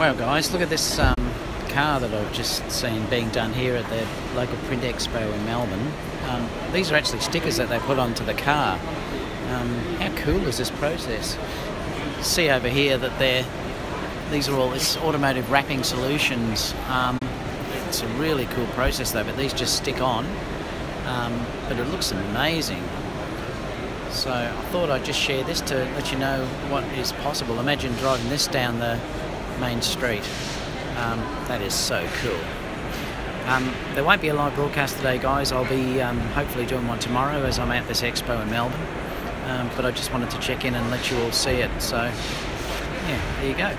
Well guys, look at this um, car that I've just seen being done here at the local print expo in Melbourne. Um, these are actually stickers that they put onto the car. Um, how cool is this process? See over here that they're these are all it's automotive wrapping solutions. Um, it's a really cool process though, but these just stick on. Um, but it looks amazing. So I thought I'd just share this to let you know what is possible. Imagine driving this down the main street. Um, that is so cool. Um, there won't be a live broadcast today, guys. I'll be um, hopefully doing one tomorrow as I'm at this expo in Melbourne. Um, but I just wanted to check in and let you all see it. So, yeah, there you go.